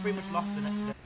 pretty much lost the next day.